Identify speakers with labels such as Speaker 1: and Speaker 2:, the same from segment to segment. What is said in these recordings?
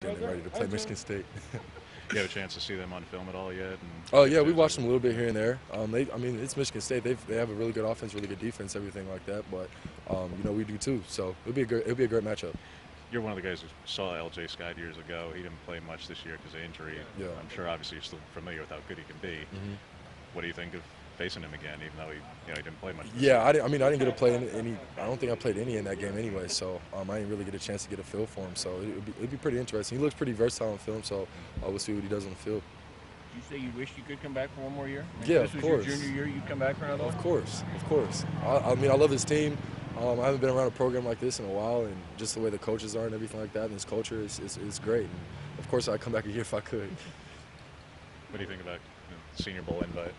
Speaker 1: getting ready to play Michigan State.
Speaker 2: You have a chance to see them on film at all yet? And
Speaker 1: Oh yeah, we watched them a little bit here and there. Um, they, I mean, it's Michigan State. They they have a really good offense, really good defense, everything like that. But um, you know, we do too. So it'll be a great it'll be a great matchup.
Speaker 2: You're one of the guys who saw L.J. Scott years ago. He didn't play much this year because of injury.
Speaker 1: Yeah.
Speaker 2: I'm sure, obviously, you're still familiar with how good he can be.
Speaker 1: Mhm.
Speaker 2: What do you think of facing him again, even though he, you know, he didn't play much?
Speaker 1: Yeah, I, didn't- I mean, I didn't get to play any, any. I don't think I played any in that game anyway. So um, I didn't really get a chance to get a feel for him. So it would be, it'd be pretty interesting. He looks pretty versatile on film. So uh, we'll see what he does on the field.
Speaker 3: Did you say you wish you could come back for one more year? If
Speaker 1: Yeah,
Speaker 3: this
Speaker 1: of
Speaker 3: was your
Speaker 1: course.
Speaker 3: junior year, you'd come back for another
Speaker 1: Of course, of course. I, I mean, I love his team. Um, I haven't been around a program like this in a while, and just the way the coaches are and everything like that, and this culture is, is, is great. And of course, I'd come back a year if I could.
Speaker 2: What do you think about the Senior Bowl invite?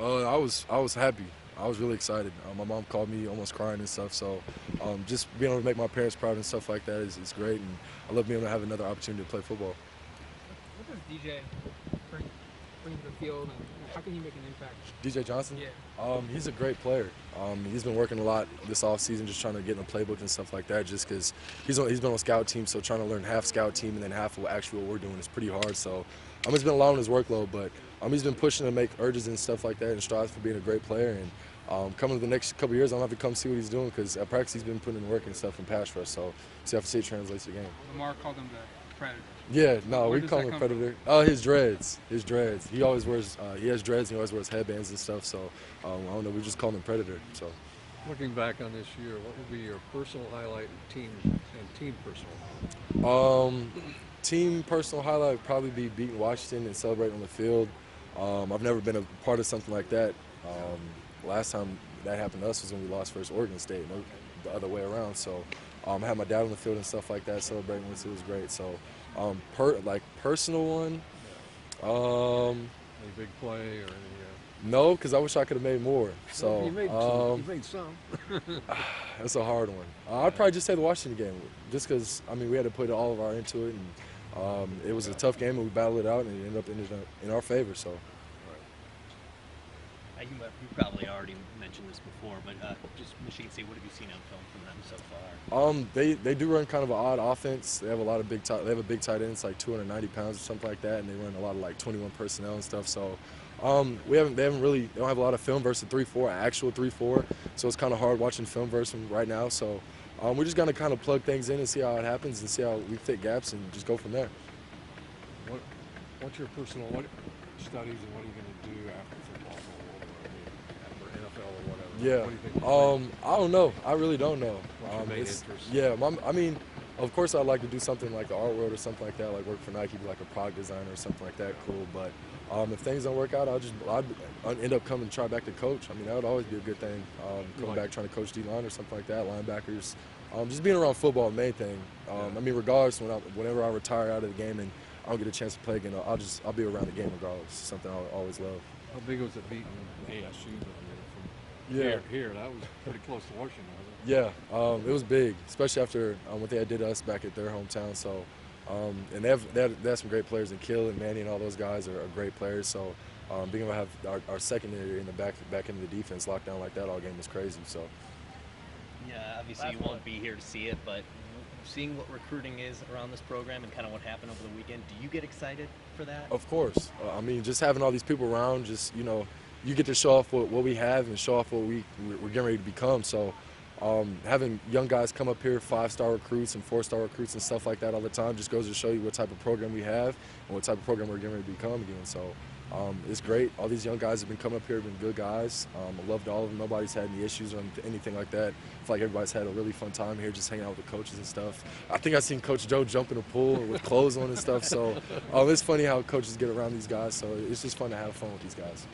Speaker 1: Uh, I was I was happy. I was really excited. Uh, my mom called me almost crying and stuff. So um, just being able to make my parents proud and stuff like that is, is great. And I love being able to have another opportunity to play football.
Speaker 4: What does DJ bring, to the field, and how can he make an impact?
Speaker 1: DJ Johnson?
Speaker 4: Yeah.
Speaker 1: Um, he's a great player. Um, he's been working a lot this offseason, just trying to get in the playbook and stuff like that. Just because he's on, he's been on scout team, so trying to learn half scout team and then half of actually what we're doing is pretty hard. So um, it's been a lot on his workload, but um, he's been pushing to make urges and stuff like that, and strives for being a great player. And um, coming to the next couple years, I'm gonna have to come see what he's doing because at practice he's been putting in work and stuff in pass rush. So see if see it translates to the game.
Speaker 4: Lamar called him the predator.
Speaker 1: Yeah, no,
Speaker 4: Where
Speaker 1: we call him
Speaker 4: come
Speaker 1: Predator. Oh, his dreads, his dreads. He always wears, uh, he has dreads. And he always wears headbands and stuff. So um, I don't know. We just call him Predator. So
Speaker 5: Looking back on this year, what would be your personal highlight and team and team personal?
Speaker 1: um, team personal highlight would probably be beating Washington and celebrating on the field. Um, I've never been a part of something like that. Um, last time that happened to us was when we lost first Oregon State, no, the other way around. So um, I had my dad on the field and stuff like that, celebrating with it was great. So um, per like personal one. Um,
Speaker 5: Any big play or any? Uh,
Speaker 1: No, because I wish I could have made more. So
Speaker 5: you made some.
Speaker 1: um,
Speaker 5: you made some.
Speaker 1: that's a hard one. Uh, I'd probably just say the Washington game, just because I mean we had to put all of our into it, and um, it was a tough game, and we battled it out, and it ended up in, in our favor. So
Speaker 6: You, you probably already mentioned this before, but uh, just Michigan State, what have you seen on film from them so far?
Speaker 1: um, they they do run kind of an odd offense. They have a lot of big tight. They have a big tight end, it's like 290 pounds or something like that, and they run a lot of like 21 personnel and stuff. So. Um, we haven't. They haven't really. They don't have a lot of film versus three four, actual three four. So it's kind of hard watching film versus them right now. So um, we're just gonna kind of plug things in and see how it happens and see how we fit gaps and just go from there.
Speaker 5: what, what's your personal what studies and what are you going to do after football or I mean, after NFL or whatever?
Speaker 1: Yeah.
Speaker 5: What do you think?
Speaker 1: Um, I don't know. I really don't know. Um,
Speaker 5: main
Speaker 1: it's-
Speaker 5: interest?
Speaker 1: Yeah, my, I mean, of course, I'd like to do something like the art world or something like that, like work for Nike, be like a product designer or something like that. Cool. But um, if things don't work out, I'll just I'd end up coming to try back to coach. I mean, that would always be a good thing. Um, coming
Speaker 5: like
Speaker 1: back trying to coach D line or something like that, linebackers. Um, just being around football, the main thing. Um, I mean, regardless, when I, whenever I retire out of the game and I don't get a chance to play again, I'll just I'll be around the game regardless. Something I'll always love.
Speaker 5: How big was it beating ASU? I mean, from
Speaker 1: Yeah.
Speaker 5: Here, here, that was pretty close to Washington, wasn't it?
Speaker 1: Yeah, um, it was big, especially after um, what they did to us back at their hometown. So, um, and they have, they have they have some great players, and Keal and Manny and all those guys are, are great players. So, um, being able to have our, our secondary in the back back into the defense locked down like that all game was crazy. So,
Speaker 6: Yeah, obviously you won't be here to see it, but seeing what recruiting is around this program and kind of what happened over the weekend, do you get excited for that?
Speaker 1: of course, uh, I mean, just having all these people around, just you know, you get to show off what, what we have and show off what we we're getting ready to become. So. Um, having young guys come up here, five-star recruits and four-star recruits and stuff like that all the time, just goes to show you what type of program we have and what type of program we're getting ready to become again. So um, it's great. All these young guys have been coming up here, have been good guys. Um, I loved all of them. Nobody's had any issues or anything like that. I feel like everybody's had a really fun time here, just hanging out with the coaches and stuff. I think I've seen Coach Joe jump in the pool with clothes on and stuff. So um, it's funny how coaches get around these guys. So it's just fun to have fun with these guys.